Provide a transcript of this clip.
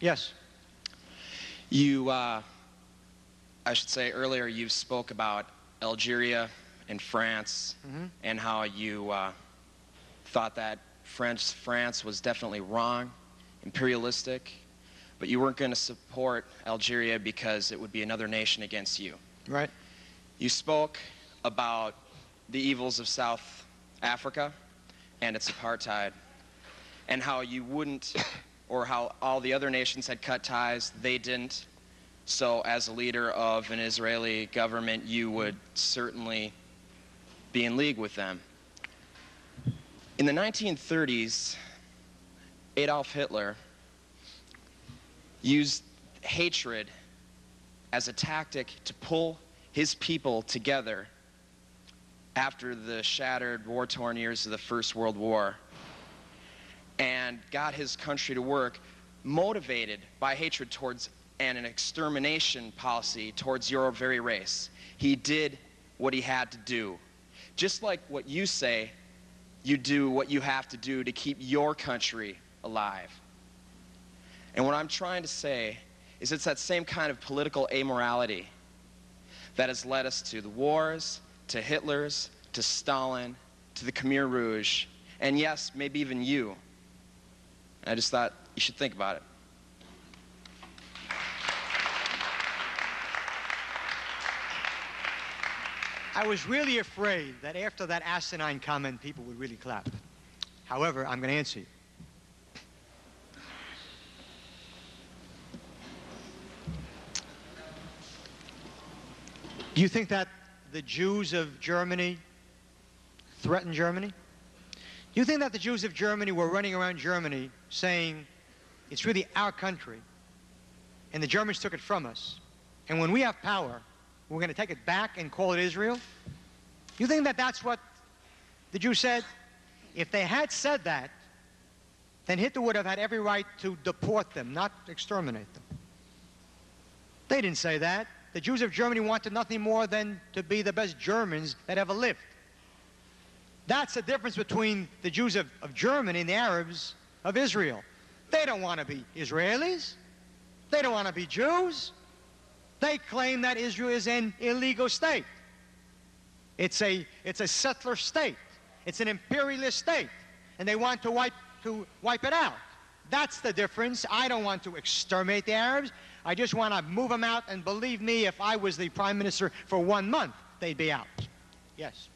Yes. You, uh, I should say earlier, you spoke about Algeria and France Mhm. and how you uh, thought that French France was definitely wrong, imperialistic, but you weren't going to support Algeria because it would be another nation against you. Right. You spoke about the evils of South Africa and its apartheid, and how you wouldn't, or how all the other nations had cut ties, they didn't. So, as a leader of an Israeli government, you would certainly be in league with them. In the 1930s, Adolf Hitler used hatred as a tactic to pull his people together after the shattered, war torn years of the First World War and got his country to work, motivated by hatred towards and an extermination policy towards your very race. He did what he had to do. Just like what you say, you do what you have to do to keep your country alive. And what I'm trying to say is it's that same kind of political amorality that has led us to the wars, to Hitler's, to Stalin, to the Khmer Rouge, and yes, maybe even you. I just thought you should think about it. I was really afraid that after that asinine comment, people would really clap. However, I'm going to answer you. Do you think that the Jews of Germany threatened Germany? You think that the Jews of Germany were running around Germany saying, it's really our country, and the Germans took it from us, and when we have power, we're going to take it back and call it Israel? You think that that's what the Jews said? If they had said that, then Hitler would have had every right to deport them, not exterminate them. They didn't say that. The Jews of Germany wanted nothing more than to be the best Germans that ever lived. That's the difference between the Jews of, of Germany and the Arabs of Israel. They don't want to be Israelis. They don't want to be Jews. They claim that Israel is an illegal state. It's a, it's a settler state. It's an imperialist state. And they want to wipe, to wipe it out. That's the difference. I don't want to exterminate the Arabs. I just want to move them out. And believe me, if I was the prime minister for one month, they'd be out. Yes.